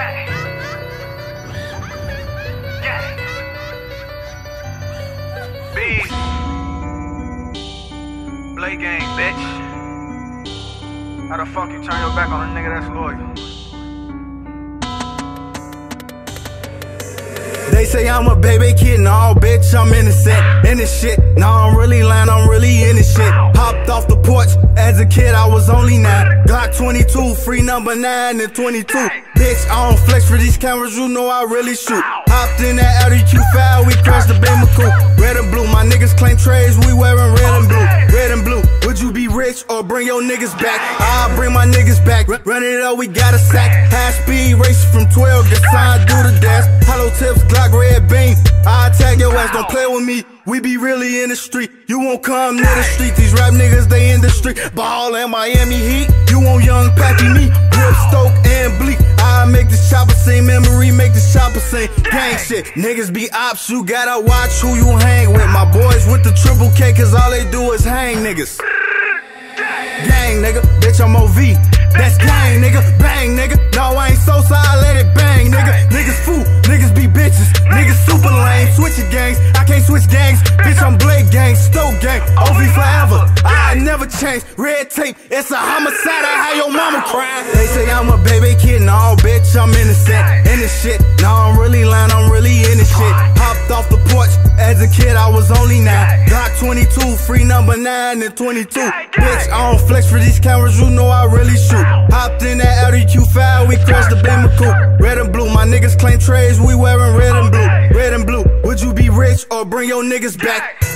Get it. Get Play game, bitch. How the fuck you turn your back on a nigga that's loyal? They say I'm a baby kid, no, bitch, I'm innocent. In this shit, no, I'm really lying, I'm really in this shit. Popped off the porch as a kid, I was only nine. Got 22, free number nine and 22. Bitch, I don't flex for these cameras, you know I really shoot. Hopped in that LDQ5, we crashed the Bama coupe. Red and blue, my niggas claim trades, we wearing red and blue. Red and blue, would you be rich or bring your niggas back? I'll bring my niggas back. Run it up, we got a sack. High speed race from 12, get signed, do the dash. Ass, don't play with me. We be really in the street. You won't come near the street. These rap niggas, they in the street. Ball in Miami Heat. You want young Pappy me. Grip, Stoke, and Bleak. I make this chopper sing. Memory make this chopper sing. Gang shit. Niggas be ops. You gotta watch who you hang with. My boys with the triple K, cause all they do is hang niggas. Gang, nigga. Bitch, I'm OV. That's gang, nigga. Bang, nigga. No, I ain't so sorry. Let it bang, nigga. Niggas fool. Switching gangs. I can't switch gangs. Bitch, I'm Blake gang. Stoke gang. OV forever. I never change. Red tape. It's a homicide. I had your mama crying. They say I'm a baby kid. No, bitch, I'm innocent. In this shit. No, I'm really lying. I'm really in this shit. Hopped off the porch. As a kid, I was only nine. Got 22. Free number nine and 22. Bitch, I don't flex for these cameras. You know I really shoot. Hopped in that LDQ5, we crashed the Bama coupe. Red and blue, my niggas claim trades, we wearing red and blue. Or bring your niggas back?